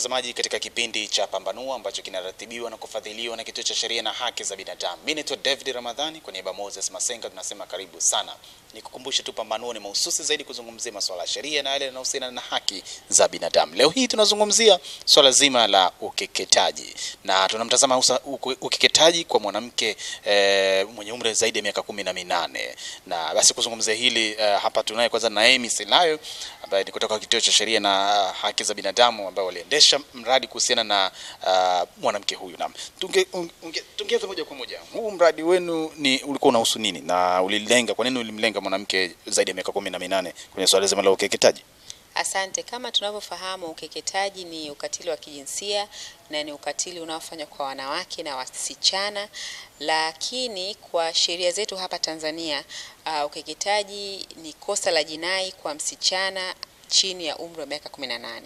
Mtazamaji katika kipindi cha Pambanua ambacho kinaratibiwa na kufadhiliwa na Kituo cha Sheria na Haki za Binadamu. Mimi naitwa David Ramadhani, kwa niaba Moses Masenga tunasema karibu sana. Nikukumbushe tu Pambanua ni mahususi zaidi kuzungumzia masuala ya sheria na yale yanayohusiana na haki za binadamu. Leo hii tunazungumzia swala zima la ukeketaji na tunamtazama ukeketaji kwa mwanamke e, mwenye umri zaidi ya miaka kumi na minane na basi kuzungumzia hili e, hapa tunaye kwanza Naemi Silayo ambaye ni kutoka Kituo cha Sheria na Haki za Binadamu ambao waliendesha mradi kuhusiana na uh, mwanamke huyu. Naam, tunge unge- tungeanza moja kwa moja, huu mradi wenu ni ulikuwa unahusu nini na ulilenga, kwa nini ulimlenga mwanamke zaidi ya miaka kumi na minane kwenye swala zima la ukeketaji? Asante. Kama tunavyofahamu, ukeketaji ni ukatili wa kijinsia na ni ukatili unaofanywa kwa wanawake na wasichana, lakini kwa sheria zetu hapa Tanzania uh, ukeketaji ni kosa la jinai kwa msichana chini ya umri wa miaka 18.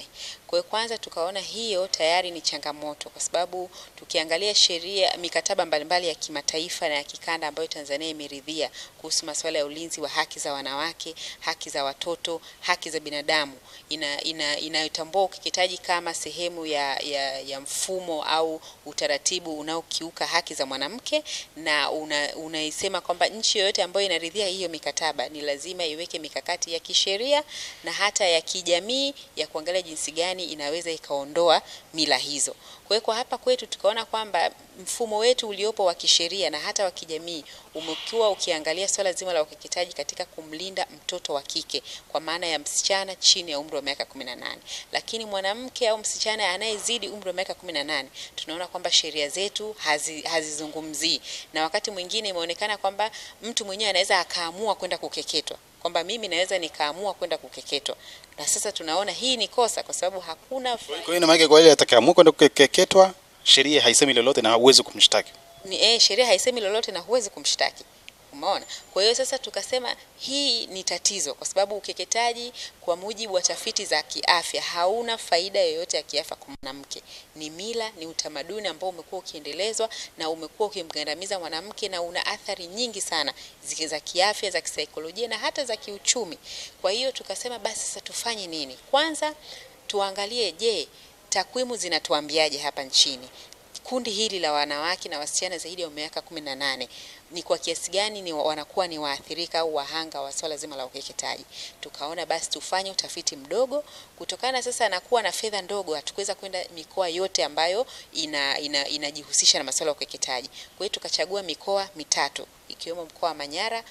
Kwa hiyo kwanza tukaona hiyo tayari ni changamoto, kwa sababu tukiangalia sheria, mikataba mbalimbali ya kimataifa na ya kikanda ambayo Tanzania imeridhia kuhusu masuala ya ulinzi wa haki za wanawake, haki za watoto, haki za binadamu ina, ina, inayotambua ukeketaji kama sehemu ya, ya, ya mfumo au utaratibu unaokiuka haki za mwanamke na una, unaisema kwamba nchi yoyote ambayo inaridhia hiyo mikataba ni lazima iweke mikakati ya kisheria na hata ya kijamii ya kuangalia jinsi gani inaweza ikaondoa mila hizo. Kwa hiyo kwa hapa kwetu tukaona kwamba mfumo wetu uliopo wa kisheria na hata wa kijamii umekuwa ukiangalia swala zima la ukeketaji katika kumlinda mtoto wa kike kwa maana ya msichana chini ya umri wa miaka 18. Lakini mwanamke au msichana anayezidi umri wa miaka 18 tunaona kwamba sheria zetu hazi, hazizungumzii, na wakati mwingine imeonekana kwamba mtu mwenyewe anaweza akaamua kwenda kukeketwa. Kwamba mimi naweza nikaamua kwenda kukeketwa, na sasa tunaona hii ni kosa kwa sababu hakuna Kwa hiyo ina maana kwa ile atakayeamua kwenda kukeketwa, sheria haisemi lolote na huwezi kumshtaki. ni eh, sheria haisemi lolote na huwezi kumshtaki. Umeona? Kwa hiyo sasa tukasema hii ni tatizo, kwa sababu ukeketaji kwa mujibu wa tafiti za kiafya hauna faida yoyote ya kiafya kwa mwanamke. Ni mila, ni utamaduni ambao umekuwa ukiendelezwa na umekuwa ukimgandamiza mwanamke na una athari nyingi sana za kiafya, za kisaikolojia na hata za kiuchumi. Kwa hiyo tukasema basi sasa tufanye nini? Kwanza tuangalie, je, takwimu zinatuambiaje hapa nchini? Kundi hili la wanawake na wasichana zaidi ya miaka kumi na nane ni kwa kiasi gani ni wanakuwa ni waathirika au wahanga wa swala zima la ukeketaji. Tukaona basi tufanye utafiti mdogo, kutokana sasa na kuwa na fedha ndogo, hatukuweza kwenda mikoa yote ambayo ina, ina, inajihusisha na masuala ya ukeketaji. Kwa hiyo tukachagua mikoa mitatu ikiwemo mkoa wa Manyara,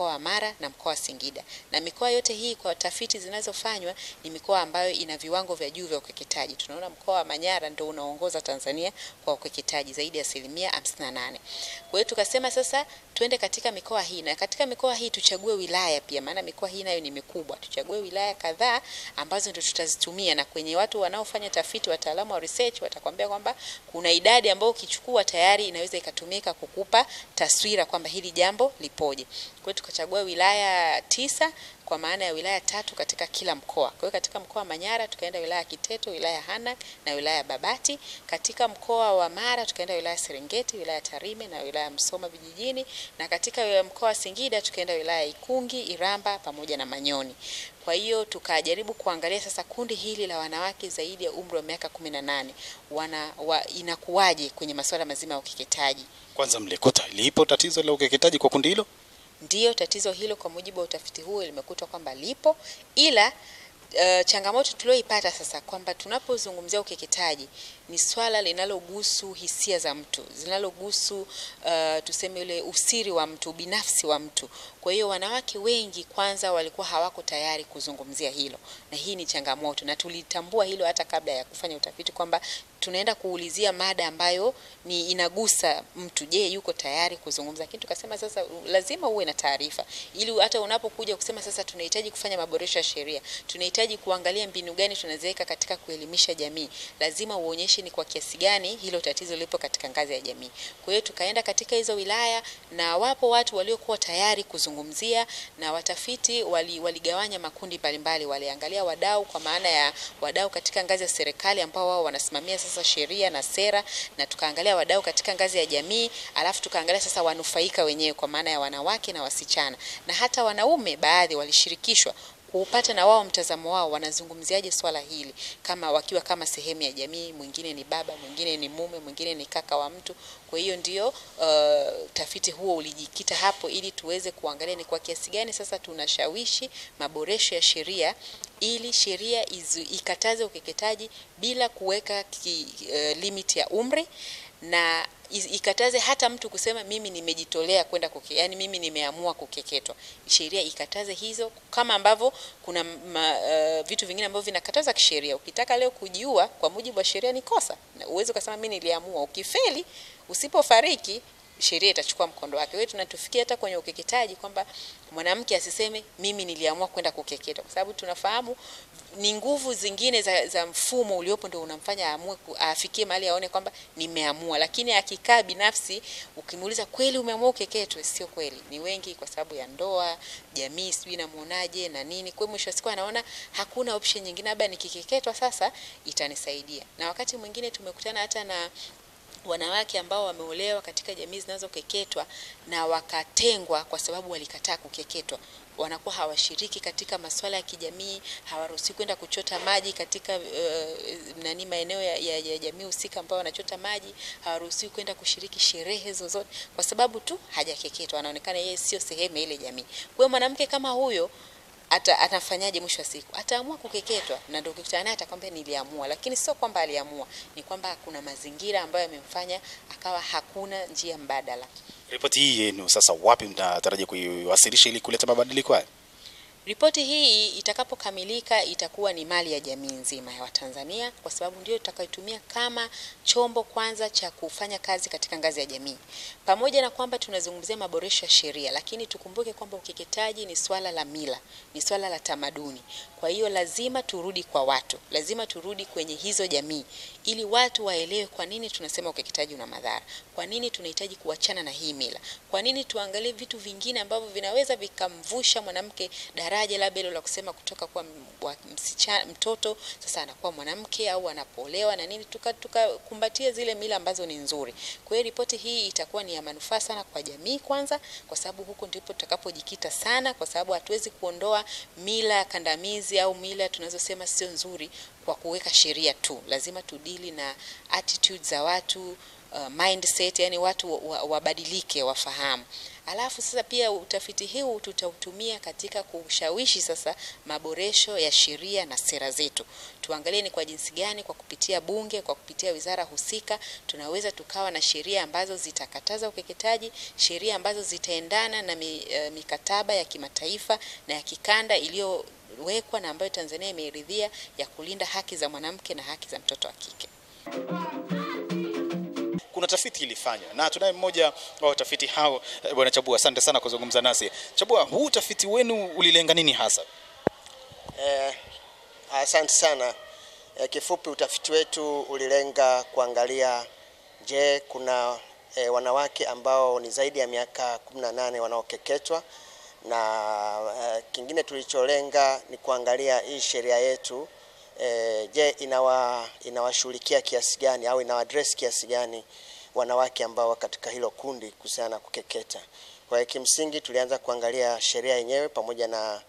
mkoa wa Mara na mkoa wa Singida. Na mikoa yote hii kwa tafiti zinazofanywa ni mikoa ambayo ina viwango vya juu vya ukeketaji. Tunaona mkoa wa Manyara ndio unaongoza Tanzania kwa ukeketaji zaidi ya asilimia 58. Kwa hiyo tukasema sasa twende katika mikoa hii na katika mikoa hii tuchague wilaya pia, maana mikoa hii nayo ni mikubwa. Tuchague wilaya kadhaa ambazo ndio tutazitumia, na kwenye watu wanaofanya tafiti, wataalamu wa research watakwambia kwamba kuna idadi ambayo ukichukua tayari inaweza ikatumika kukupa taswira kwamba hili jambo lipoje. Kwa hiyo tukachagua wilaya tisa kwa maana ya wilaya tatu katika kila mkoa. Kwa hiyo katika mkoa wa Manyara tukaenda wilaya ya Kiteto, wilaya ya Hanang na wilaya ya Babati. Katika mkoa wa Mara tukaenda wilaya ya Serengeti, wilaya ya Tarime na wilaya ya Msoma vijijini, na katika mkoa wa Singida tukaenda wilaya ya Ikungi, Iramba pamoja na Manyoni. Kwa hiyo tukajaribu kuangalia sasa kundi hili la wanawake zaidi ya umri wa miaka 18 wana wa, inakuwaje kwenye masuala mazima ya ukeketaji. Kwanza mlikuta lipo tatizo la ukeketaji kwa kundi hilo? Ndiyo, tatizo hilo kwa mujibu wa utafiti huo limekutwa kwamba lipo, ila uh, changamoto tulioipata sasa kwamba tunapozungumzia ukeketaji ni swala linalogusu hisia za mtu, linalogusu uh, tuseme ule usiri wa mtu, binafsi wa mtu. Kwa hiyo wanawake wengi kwanza walikuwa hawako tayari kuzungumzia hilo, na hii ni changamoto, na tulitambua hilo hata kabla ya kufanya utafiti kwamba tunaenda kuulizia mada ambayo ni inagusa mtu. Je, yuko tayari kuzungumza? Lakini tukasema sasa lazima uwe na taarifa, ili hata unapokuja kusema sasa tunahitaji kufanya maboresho ya sheria, tunahitaji kuangalia mbinu gani tunaziweka katika kuelimisha jamii, lazima uonyeshe ni kwa kiasi gani hilo tatizo lipo katika ngazi ya jamii. Kwa hiyo tukaenda katika hizo wilaya, na wapo watu waliokuwa tayari kuzungumzia, na watafiti wali, waligawanya makundi mbalimbali, waliangalia wadau kwa maana ya wadau katika ngazi ya serikali ambao wao wanasimamia sasa sheria na sera, na tukaangalia wadau katika ngazi ya jamii, alafu tukaangalia sasa wanufaika wenyewe kwa maana ya wanawake na wasichana, na hata wanaume baadhi walishirikishwa kupata na wao mtazamo wao, wanazungumziaje swala hili, kama wakiwa kama sehemu ya jamii. Mwingine ni baba, mwingine ni mume, mwingine ni kaka wa mtu. Kwa hiyo ndio uh, tafiti huo ulijikita hapo, ili tuweze kuangalia ni kwa kiasi gani sasa tunashawishi maboresho ya sheria ili sheria ikataze ukeketaji bila kuweka ki, uh, limit ya umri na ikataze hata mtu kusema mimi nimejitolea kwenda kuke, yani mimi nimeamua kukeketwa. Sheria ikataze hizo, kama ambavyo kuna ma, uh, vitu vingine ambavyo vinakataza kisheria. Ukitaka leo kujiua kwa mujibu wa sheria ni kosa, uwezi ukasema mimi niliamua. Ukifeli, usipofariki sheria itachukua mkondo wake. Wewe tunatufikia hata kwenye ukeketaji kwamba mwanamke asiseme mimi niliamua kwenda kukeketa, kwa sababu tunafahamu ni nguvu zingine za, za mfumo uliopo ndio unamfanya aamue afikie mahali aone kwamba nimeamua, lakini akikaa binafsi, ukimuuliza kweli umeamua ukeketwe, sio kweli. Ni wengi kwa sababu ya ndoa, jamii sijui namuonaje na nini. Kwa mwisho wa siku anaona hakuna option nyingine, labda nikikeketwa sasa itanisaidia. Na wakati mwingine tumekutana hata na wanawake ambao wameolewa katika jamii zinazokeketwa na wakatengwa kwa sababu walikataa kukeketwa, wanakuwa hawashiriki katika masuala ya kijamii, hawaruhusi kwenda kuchota maji katika uh, nani maeneo ya, ya, ya jamii husika ambao wanachota maji, hawaruhusi kwenda kushiriki sherehe zozote kwa sababu tu hajakeketwa, anaonekana yeye sio sehemu ya ile jamii. Kwa mwanamke kama huyo ata, atafanyaje mwisho wa siku? Ataamua kukeketwa, na ndio ukikutana naye atakwambia niliamua, lakini sio kwamba aliamua, ni kwamba kuna mazingira ambayo yamemfanya akawa hakuna njia mbadala. Ripoti hii yenu sasa, wapi mnatarajia kuiwasilisha ili kuleta mabadiliko haya? Ripoti hii itakapokamilika itakuwa ni mali ya jamii nzima ya Watanzania kwa sababu ndio tutakayotumia kama chombo kwanza cha kufanya kazi katika ngazi ya jamii. Pamoja na kwamba tunazungumzia maboresho ya sheria, lakini tukumbuke kwamba ukeketaji ni swala la mila, ni swala la tamaduni. Kwa hiyo lazima turudi kwa watu, lazima turudi kwenye hizo jamii ili watu waelewe kwa nini tunasema ukeketaji una madhara, kwa nini tunahitaji kuachana na hii mila, kwa nini tuangalie vitu vingine ambavyo vinaweza vikamvusha mwanamke daraja labda hilo la kusema kutoka kwa msichana mtoto sasa anakuwa mwanamke au anapolewa na nini, tukakumbatia tuka zile mila ambazo ni nzuri. Kwa hiyo ripoti hii itakuwa ni ya manufaa sana kwa jamii kwanza, kwa sababu huko ndipo tutakapojikita sana, kwa sababu hatuwezi kuondoa mila kandamizi au mila tunazosema sio nzuri kwa kuweka sheria tu. Lazima tudili na attitude za watu uh, mindset, yani watu wabadilike, wafahamu. Alafu sasa pia utafiti huu tutautumia katika kushawishi sasa maboresho ya sheria na sera zetu. Tuangalie ni kwa jinsi gani, kwa kupitia bunge, kwa kupitia wizara husika, tunaweza tukawa na sheria ambazo zitakataza ukeketaji, sheria ambazo zitaendana na mi, uh, mikataba ya kimataifa na ya kikanda iliyowekwa na ambayo Tanzania imeiridhia ya kulinda haki za mwanamke na haki za mtoto wa kike. Kuna tafiti ilifanywa na tunaye mmoja wa watafiti hao, eh, bwana Chabua, asante sana kuzungumza nasi. Chabua, huu utafiti wenu ulilenga nini hasa? Eh, asante sana. Eh, kifupi utafiti wetu ulilenga kuangalia je, kuna eh, wanawake ambao ni zaidi ya miaka 18 wanaokeketwa na eh, kingine tulicholenga ni kuangalia hii sheria yetu eh, je, inawa inawashughulikia kiasi gani au inawadress kiasi gani wanawake ambao katika hilo kundi kuhusiana na kukeketa. Kwa hiyo kimsingi tulianza kuangalia sheria yenyewe pamoja na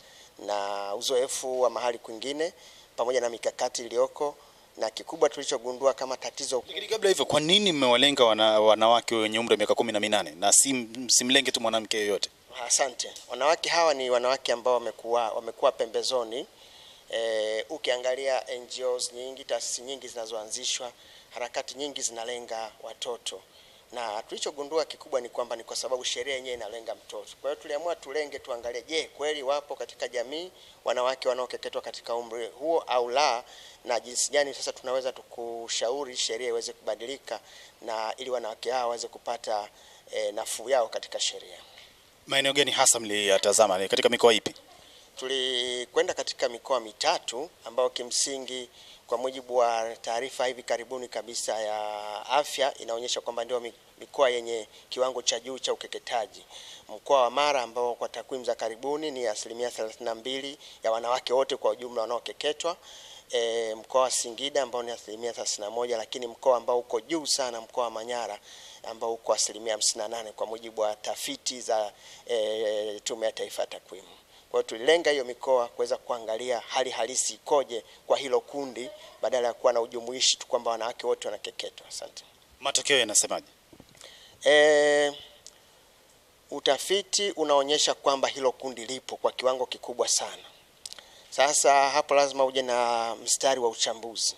na uzoefu wa mahali kwingine pamoja na mikakati iliyoko, na kikubwa tulichogundua kama tatizo kabla hivyo, kwa nini mmewalenga wana, wanawake wenye umri wa miaka kumi na minane na si simlenge tu mwanamke yoyote? Asante. Wanawake hawa ni wanawake ambao wamekuwa wamekuwa pembezoni. E, ukiangalia NGOs nyingi, taasisi nyingi zinazoanzishwa, harakati nyingi zinalenga watoto, na tulichogundua kikubwa ni kwamba ni kwa sababu sheria yenyewe inalenga mtoto. Kwa hiyo tuliamua tulenge, tuangalie, je, kweli wapo katika jamii wanawake wanaokeketwa katika umri huo au la, na jinsi gani sasa tunaweza tukushauri sheria iweze kubadilika na ili wanawake hawa waweze kupata e, nafuu yao katika sheria. Maeneo gani hasa mliyatazama? Ni katika mikoa ipi? Tulikwenda katika mikoa mitatu ambayo kimsingi kwa mujibu wa taarifa hivi karibuni kabisa ya afya inaonyesha kwamba ndio mikoa yenye kiwango cha juu cha ukeketaji. Mkoa wa Mara ambao kwa takwimu za karibuni ni asilimia 32 ya wanawake wote kwa ujumla wanaokeketwa. E, mkoa wa Singida ambao ni asilimia 31, lakini mkoa ambao uko juu sana mkoa wa Manyara ambao uko asilimia 58 kwa mujibu wa tafiti za e, Tume ya Taifa ya Takwimu. Kwa hiyo tulilenga hiyo mikoa kuweza kuangalia hali halisi ikoje kwa hilo kundi, badala ya kuwa na ujumuishi tu kwamba wanawake wote wanakeketwa. Asante. Matokeo yanasemaje? E, utafiti unaonyesha kwamba hilo kundi lipo kwa kiwango kikubwa sana. Sasa hapo lazima uje na mstari wa uchambuzi.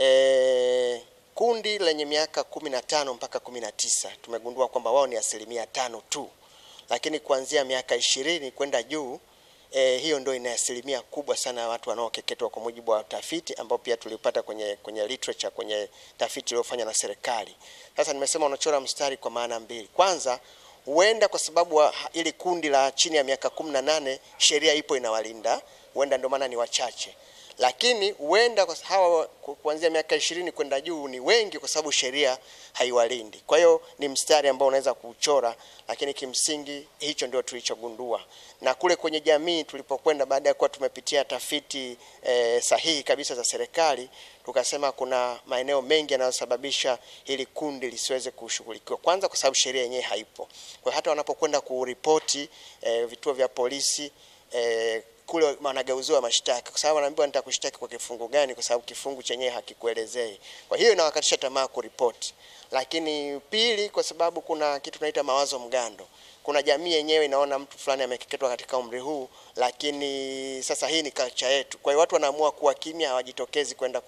E, kundi lenye miaka kumi na tano mpaka kumi na tisa tumegundua kwamba wao ni asilimia tano tu, lakini kuanzia miaka ishirini kwenda juu e, hiyo ndio ina asilimia kubwa sana ya watu wanaokeketwa kwa mujibu wa tafiti ambao pia tulipata kwenye kwenye literature kwenye tafiti iliyofanywa na serikali. Sasa nimesema unachora mstari kwa maana mbili. Kwanza huenda kwa sababu ili kundi la chini ya miaka kumi na nane sheria ipo inawalinda, huenda ndio maana ni wachache lakini huenda kwa hawa kuanzia miaka ishirini kwenda juu ni wengi, kwa sababu sheria haiwalindi. Kwa hiyo ni mstari ambao unaweza kuchora, lakini kimsingi hicho ndio tulichogundua. Na kule kwenye jamii tulipokwenda, baada ya kuwa tumepitia tafiti e, sahihi kabisa za serikali, tukasema kuna maeneo mengi yanayosababisha hili kundi lisiweze kushughulikiwa. Kwanza kwa sababu sheria yenyewe haipo. Kwa hiyo hata wanapokwenda kuripoti e, vituo vya polisi eh, kule wanageuziwa mashtaka kwa sababu wanaambiwa nitakushtaki kwa kifungu gani, kwa sababu kifungu chenyewe hakikuelezei. Kwa hiyo inawakatisha tamaa kuripoti. Lakini pili, kwa sababu kuna kitu tunaita mawazo mgando. Kuna jamii yenyewe inaona mtu fulani amekeketwa katika umri huu, lakini sasa hii ni culture yetu. Kwa hiyo watu wanaamua kuwa kimya, hawajitokezi kwenda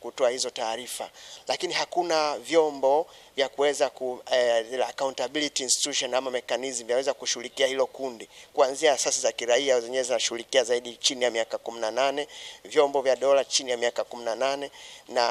kutoa hizo taarifa, lakini hakuna vyombo vya kuweza ku eh, accountability institution ama mechanism vyaweza kushughulikia hilo kundi, kuanzia asasi za kiraia zenyewe zinashughulikia zaidi chini ya miaka kumi na nane, vyombo vya dola chini ya miaka kumi na nane na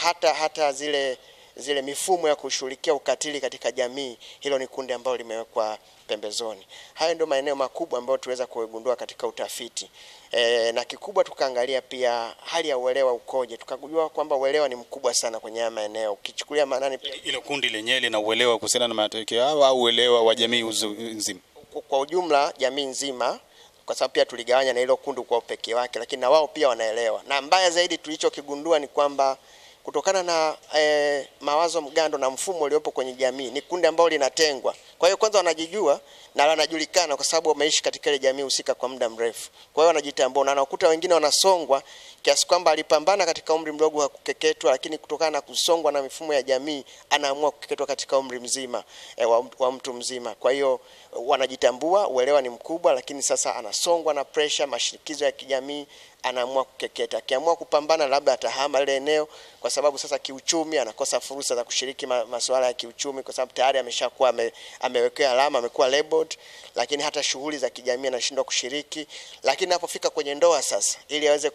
hata hata zile zile mifumo ya kushughulikia ukatili katika jamii, hilo ni kundi ambalo limewekwa pembezoni. Hayo ndio maeneo makubwa ambayo tuweza kugundua katika utafiti e, na kikubwa tukaangalia pia hali ya uelewa ukoje, tukagundua kwamba uelewa ni mkubwa sana kwenye haya maeneo, ukichukulia maanani Hilo kundi lenyewe lina uelewa kuhusiana na matokeo hayo au uelewa wa jamii nzima? kwa- kwa ujumla jamii nzima, kwa sababu pia tuligawanya na hilo kundi kwa upekee wake, lakini na wao pia wanaelewa. Na mbaya zaidi tulichokigundua ni kwamba kutokana na eh, mawazo mgando na mfumo uliopo kwenye jamii, ni kundi ambalo linatengwa. Kwa hiyo kwanza wanajijua na wanajulikana kwa sababu wameishi katika ile jamii husika kwa muda mrefu. Kwa hiyo wanajitambua, na anakuta wengine wanasongwa kiasi kwamba alipambana katika umri mdogo wa kukeketwa, lakini kutokana na kusongwa na mifumo ya jamii anaamua kukeketwa katika umri mzima e, wa, wa mtu mzima. Kwa hiyo wanajitambua, uelewa ni mkubwa, lakini sasa anasongwa na pressure, mashinikizo ya kijamii, anaamua kukeketa. Akiamua kupambana, labda atahama ile eneo, kwa sababu sasa kiuchumi anakosa fursa za kushiriki ma, masuala ya kiuchumi, kwa sababu tayari ameshakuwa ame, amewekea alama, amekuwa labeled, lakini hata shughuli za kijamii anashindwa kushiriki. Lakini anapofika kwenye ndoa sasa, ili aweze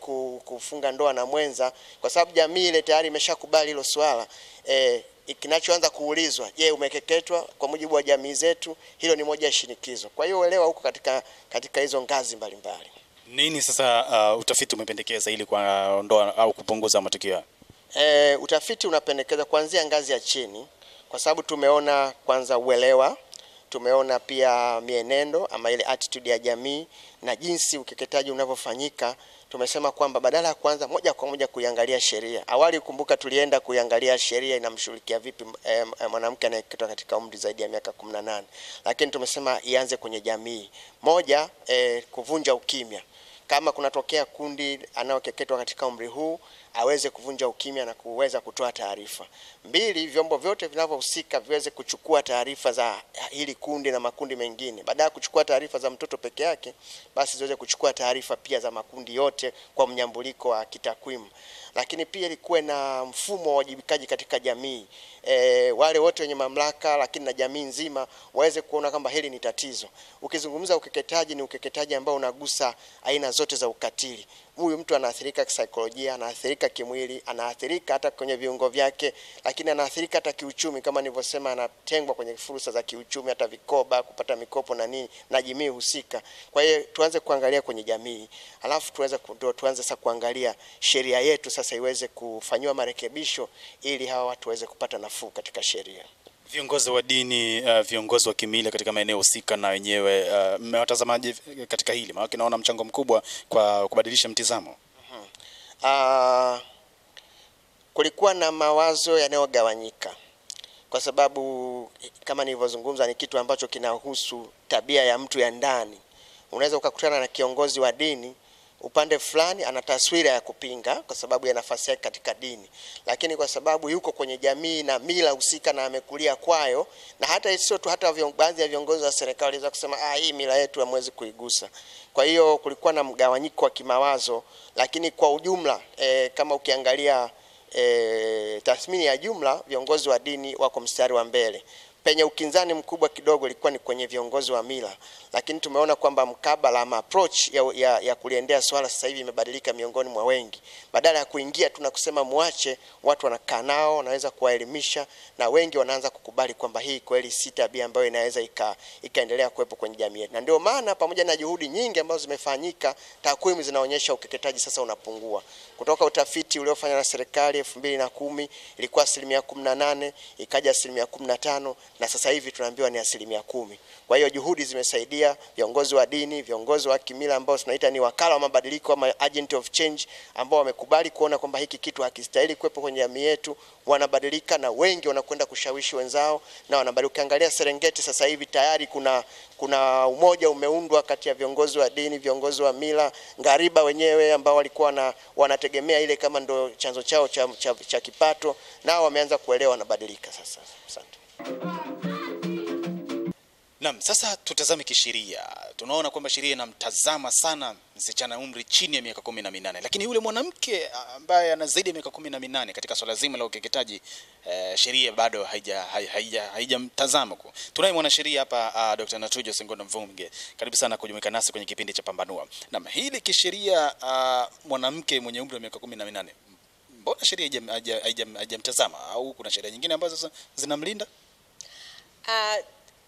kufunga ndoa na mwenza, kwa sababu jamii ile tayari imeshakubali hilo swala e, kinachoanza kuulizwa, je, umekeketwa kwa mujibu wa jamii zetu? Hilo ni moja ya shinikizo. Kwa hiyo uelewa huko katika katika hizo ngazi mbalimbali. mbali. Nini sasa uh, utafiti umependekeza ili kuondoa au kupunguza matukio hayo? E, utafiti unapendekeza kuanzia ngazi ya chini, kwa sababu tumeona kwanza uelewa, tumeona pia mienendo ama ile attitude ya jamii na jinsi ukeketaji unavyofanyika. Tumesema kwamba badala ya kwanza moja kwa moja kuiangalia sheria, awali kumbuka, tulienda kuiangalia sheria inamshughulikia vipi eh, mwanamke anayekeketwa katika umri zaidi ya miaka 18, lakini tumesema ianze kwenye jamii. Moja, eh, kuvunja ukimya kama kunatokea kundi anayokeketwa katika umri huu aweze kuvunja ukimya na kuweza kutoa taarifa. Mbili, vyombo vyote vinavyohusika viweze kuchukua taarifa za hili kundi na makundi mengine, baada ya kuchukua taarifa za mtoto peke yake, basi ziweze kuchukua taarifa pia za makundi yote kwa mnyambuliko wa kitakwimu. Lakini pia ilikuwe na mfumo wa wajibikaji katika jamii e, wale wote wenye mamlaka, lakini na jamii nzima waweze kuona kwamba hili ni tatizo. Ukizungumza ukeketaji, ni ukeketaji ambao unagusa aina zote za ukatili. Huyu mtu anaathirika kisaikolojia, anaathirika kimwili, anaathirika hata kwenye viungo vyake, lakini anaathirika hata kiuchumi. Kama nilivyosema, anatengwa kwenye fursa za kiuchumi, hata vikoba, kupata mikopo na nini, na jamii husika. Kwa hiyo tuanze kuangalia kwenye jamii, alafu tuweze ndio tuanze sasa kuangalia sheria yetu sasa iweze kufanyiwa marekebisho ili hawa watu waweze kupata nafuu katika sheria. Viongozi wa dini uh, viongozi wa kimila katika maeneo husika na wenyewe mmewatazamaje uh, katika hili? Maana naona mchango mkubwa kwa kubadilisha mtizamo. Uh, kulikuwa na mawazo yanayogawanyika kwa sababu kama nilivyozungumza, ni kitu ambacho kinahusu tabia ya mtu ya ndani. unaweza ukakutana na kiongozi wa dini upande fulani ana taswira ya kupinga kwa sababu ya nafasi yake katika dini, lakini kwa sababu yuko kwenye jamii na mila husika na amekulia kwayo, na hata sio tu, hata baadhi ya viongozi wa serikali waliweza kusema ah, hii mila yetu hamwezi kuigusa. Kwa hiyo kulikuwa na mgawanyiko wa kimawazo, lakini kwa ujumla e, kama ukiangalia e, tathmini ya jumla, viongozi wa dini wako mstari wa mbele. Penye ukinzani mkubwa kidogo ilikuwa ni kwenye viongozi wa mila, lakini tumeona kwamba mkabala ama approach ya, ya, ya kuliendea swala sasa hivi imebadilika miongoni mwa wengi. Badala ya kuingia tu na kusema muache, watu wanakaa nao, wanaweza kuwaelimisha na wengi wanaanza kukubali kwamba hii kweli si tabia ambayo inaweza ika, ikaendelea kuwepo kwenye jamii yetu, na ndio maana pamoja na juhudi nyingi ambazo zimefanyika, takwimu zinaonyesha ukeketaji sasa unapungua kutoka utafiti uliofanywa na serikali elfu mbili na kumi ilikuwa asilimia kumi na nane ikaja asilimia kumi na tano na sasa hivi tunaambiwa ni asilimia kumi. Kwa hiyo juhudi zimesaidia viongozi wa dini, viongozi wa kimila ambao tunaita ni wakala wa mabadiliko ama agent of change, ambao wamekubali kuona kwamba hiki kitu hakistahili kuwepo kwenye jamii yetu, wanabadilika na wengi wanakwenda kushawishi wenzao na wanabadilika. Ukiangalia Serengeti sasa hivi tayari kuna kuna umoja umeundwa kati ya viongozi wa dini, viongozi wa mila, ngariba wenyewe ambao walikuwa na, wanategemea ile kama ndo chanzo chao cha, cha, cha kipato, nao wameanza kuelewa, wanabadilika sasa. Asante. Naam, sasa tutazame kisheria. Tunaona kwamba sheria inamtazama sana msichana umri chini ya miaka kumi na minane, lakini yule mwanamke ambaye ana zaidi ya miaka kumi na minane katika swala zima la ukeketaji eh, sheria bado haija haija haijamtazama. ku. Tunaye mwanasheria hapa uh, Dr. Natujo Sengondo Mvunge, karibu sana kujumuika nasi kwenye kipindi cha Pambanua. Naam, hili kisheria, uh, mwanamke mwenye umri wa miaka kumi na minane, mbona sheria haijam- haija- haijam- haijamtazama au kuna sheria nyingine ambazo zinamlinda? Ah,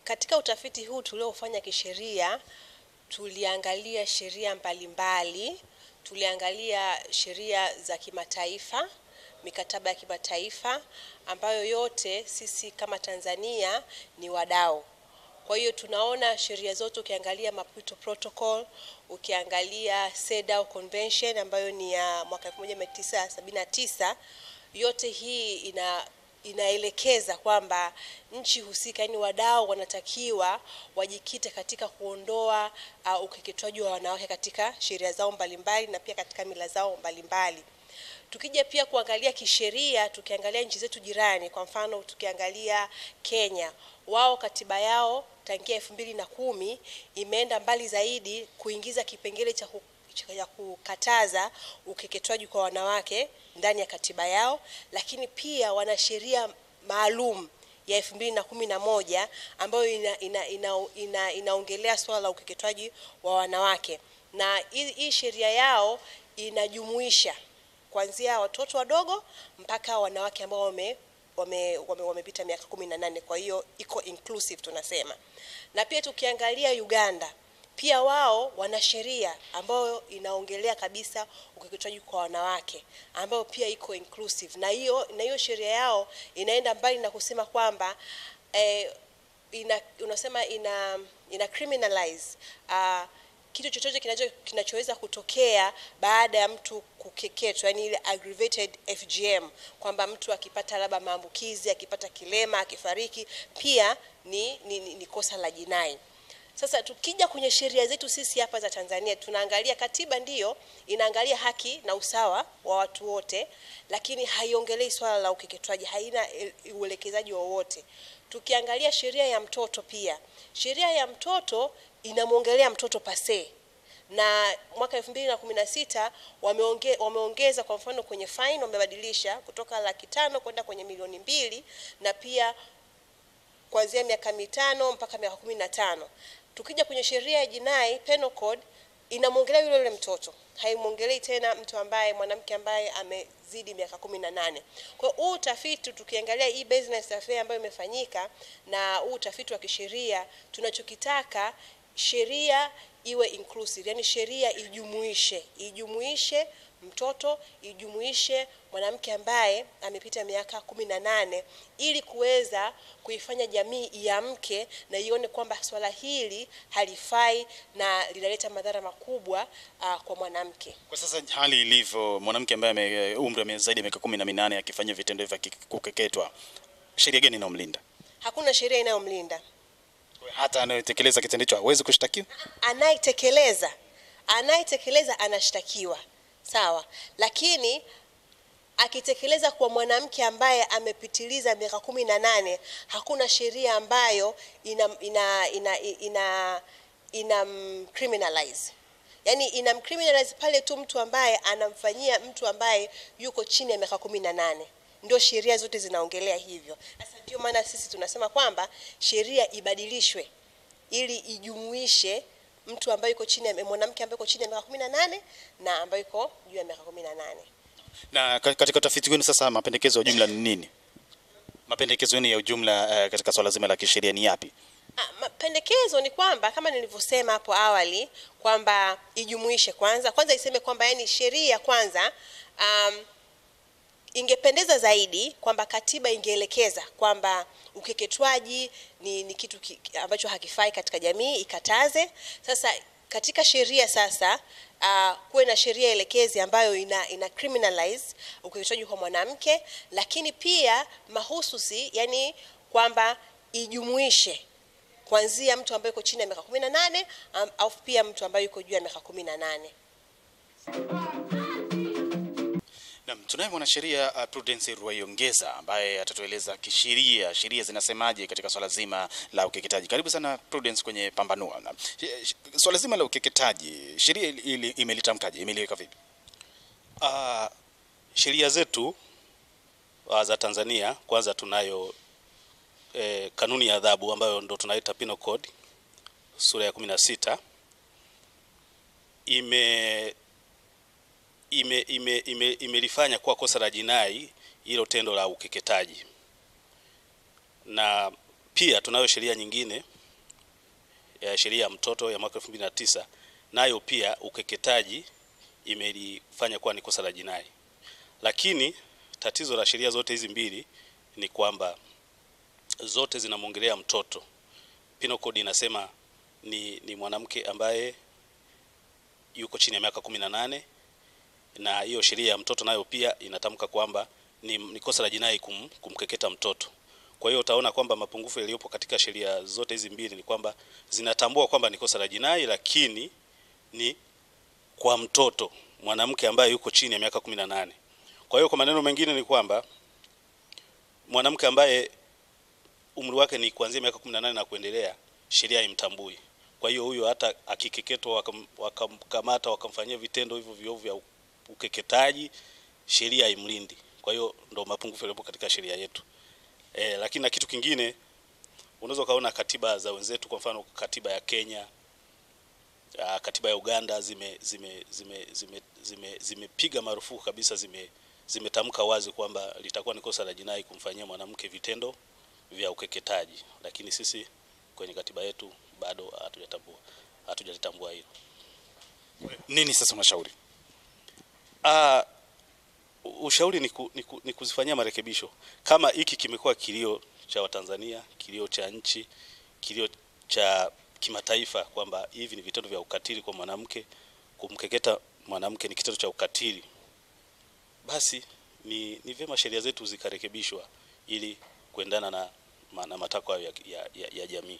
katika utafiti huu tuliofanya kisheria tuliangalia sheria mbalimbali, tuliangalia sheria za kimataifa, mikataba ya kimataifa ambayo yote sisi kama Tanzania ni wadau. Kwa hiyo tunaona sheria zote, ukiangalia Maputo Protocol, ukiangalia CEDAW Convention ambayo ni ya mwaka 1979 yote hii ina inaelekeza kwamba nchi husika, yani wadau wanatakiwa wajikite katika kuondoa uh, ukeketwaji wa wanawake katika sheria zao mbalimbali na pia katika mila zao mbalimbali. Tukija pia kuangalia kisheria, tukiangalia nchi zetu jirani, kwa mfano tukiangalia Kenya, wao katiba yao tangia elfu mbili na kumi imeenda mbali zaidi kuingiza kipengele cha cha kukataza ukeketwaji kwa wanawake ndani ya katiba yao, lakini pia wana sheria maalum ya elfu mbili na kumi na moja ambayo ina, ina, ina, ina, inaongelea swala la ukeketwaji wa wanawake na hii sheria yao inajumuisha kuanzia watoto wadogo mpaka wanawake ambao wame wamepita wame, wame, miaka kumi na nane. Kwa hiyo iko inclusive tunasema, na pia tukiangalia Uganda pia wao wana sheria ambayo inaongelea kabisa ukeketaji kwa wanawake ambayo pia iko inclusive, na hiyo na hiyo sheria yao inaenda mbali na kusema kwamba eh, ina, unasema ina, ina criminalize uh, kitu chochote kinacho kinachoweza kutokea baada ya mtu kukeketwa, yani ile aggravated FGM, kwamba mtu akipata labda maambukizi, akipata kilema, akifariki, pia ni, ni, ni, ni kosa la jinai. Sasa tukija kwenye sheria zetu sisi hapa za Tanzania, tunaangalia katiba, ndiyo inaangalia haki na usawa wa watu wote, lakini haiongelei swala la ukeketwaji, haina eh, uelekezaji wowote. Tukiangalia sheria ya mtoto pia, sheria ya mtoto inamwongelea mtoto pase na mwaka 2016 wameonge, wameongeza kwa mfano kwenye fine wamebadilisha kutoka laki tano kwenda kwenye milioni mbili na pia kuanzia miaka mitano mpaka miaka kumi na tano. Tukija kwenye sheria ya jinai penal code inamwongelea yule yule mtoto, haimwongelei tena mtu ambaye mwanamke ambaye amezidi miaka kumi na nane. Kwa hiyo huu utafiti tukiangalia hii business affair ambayo imefanyika na huu utafiti wa kisheria, tunachokitaka sheria iwe inclusive, yani sheria ijumuishe ijumuishe mtoto ijumuishe mwanamke ambaye amepita miaka kumi na nane ili kuweza kuifanya jamii iamke na ione kwamba swala hili halifai na linaleta madhara makubwa uh, kwa mwanamke. Kwa sasa hali ilivyo, mwanamke ambaye ame umri zaidi ya miaka kumi na minane akifanya vitendo vya kukeketwa, sheria gani inayomlinda? Hakuna sheria inayomlinda. Hata anayetekeleza kitendo hicho hawezi kushtakiwa. anayetekeleza anayetekeleza anashtakiwa sawa, lakini akitekeleza kwa mwanamke ambaye amepitiliza miaka kumi na nane hakuna sheria ambayo ina ina ina ina, ina yani inamcriminalize pale tu mtu ambaye anamfanyia mtu ambaye yuko chini ya miaka kumi na nane ndio sheria zote zinaongelea hivyo. Sasa ndio maana sisi tunasema kwamba sheria ibadilishwe ili ijumuishe mtu ambaye yuko chini ya mwanamke ambaye yuko chini ya miaka kumi na nane na ambaye yuko juu ya miaka kumi na nane. Na katika utafiti wenu sasa, mapendekezo ya jumla ni nini? Mapendekezo yenu ya ujumla uh, katika swala zima la kisheria ni yapi? Ah, mapendekezo ni kwamba kama nilivyosema hapo awali kwamba ijumuishe kwanza kwanza iseme kwamba yani sheria kwanza um, ingependeza zaidi kwamba katiba ingeelekeza kwamba ukeketwaji ni, ni kitu ki, ambacho hakifai katika jamii ikataze. Sasa katika sheria sasa uh, kuwe na sheria elekezi ambayo ina, ina criminalize ukiwitaji kwa mwanamke, lakini pia mahususi, yani kwamba ijumuishe kuanzia mtu ambaye yuko chini ya miaka kumi na nane um, au pia mtu ambaye yuko juu ya miaka kumi na tunaye mwanasheria uh, Prudence Rwaiongeza ambaye atatueleza kisheria sheria zinasemaje katika swala zima la ukeketaji. Karibu sana Prudence kwenye Pambanua. Swala zima la ukeketaji sheria ili- imelitamkaje? Imeliweka vipi? Ah, sheria zetu uh, za Tanzania kwanza tunayo eh, kanuni ya adhabu ambayo ndo tunaita Penal Code sura ya 16 ime ime ime ime imelifanya kuwa kosa la jinai hilo tendo la ukeketaji, na pia tunayo sheria nyingine ya sheria ya mtoto ya mwaka 2009 nayo pia ukeketaji imelifanya kuwa ni kosa la jinai, lakini tatizo la sheria zote hizi mbili ni kwamba zote zinamwongelea mtoto. Penal Code inasema ni, ni mwanamke ambaye yuko chini ya miaka kumi na hiyo sheria ya mtoto nayo pia inatamka kwamba ni, ni kosa la jinai kum, kumkeketa mtoto. Kwa hiyo utaona kwamba mapungufu yaliyopo katika sheria zote hizi mbili ni kwamba zinatambua kwamba ni kosa la jinai, lakini ni kwa mtoto mwanamke ambaye yuko chini ya miaka kumi na nane. Kwa hiyo kwa maneno mengine ni kwamba mwanamke ambaye umri wake ni kuanzia miaka 18 na kuendelea, sheria imtambui. Kwa hiyo huyo hata akikeketwa wakam- wakamkamata wakamfanyia vitendo hivyo viovu vya ukeketaji, sheria haimlindi. Kwa hiyo ndo mapungufu yaliyopo katika sheria yetu. E, lakini na kitu kingine unaweza ukaona katiba za wenzetu, kwa mfano katiba ya Kenya, katiba ya Uganda zime zime zime zime zime zimepiga marufuku kabisa, zime zimetamka wazi kwamba litakuwa ni kosa la jinai kumfanyia mwanamke vitendo vya ukeketaji, lakini sisi kwenye katiba yetu bado hatujatambua hatujalitambua hilo. Nini sasa unashauri? Ah, ushauri ni, ku, ni, ku, ni kuzifanyia marekebisho kama hiki kimekuwa kilio cha Watanzania, kilio cha nchi, kilio cha kimataifa kwamba hivi ni vitendo vya ukatili kwa mwanamke. Kumkeketa mwanamke ni kitendo cha ukatili, basi ni, ni vyema sheria zetu zikarekebishwa ili kuendana na, na matakwa ya, ya, ya, ya jamii.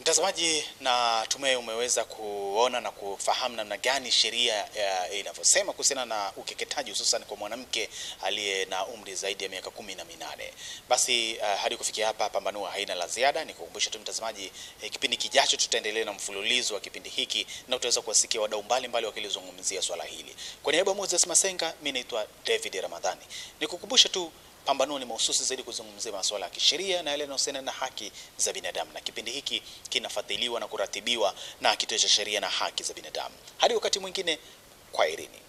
Mtazamaji, na tume umeweza kuona na kufahamu namna gani sheria inavyosema kuhusiana na ukeketaji hususan kwa mwanamke aliye na umri zaidi ya miaka kumi na minane. Basi uh, hadi kufikia hapa Pambanua haina la ziada. Ni kukumbusha tu mtazamaji, eh, kipindi kijacho tutaendelea na mfululizo wa kipindi hiki na utaweza kuwasikia wadau mbalimbali wakilizungumzia swala hili. Kwa niaba ya Moses Masenga, mimi naitwa David Ramadhani. Nikukumbusha tu Pambanua ni mahususi zaidi kuzungumzia masuala ya kisheria na yale yanayohusiana na haki za binadamu, na kipindi hiki kinafadhiliwa na kuratibiwa na Kituo cha Sheria na Haki za Binadamu. Hadi wakati mwingine, kwaherini.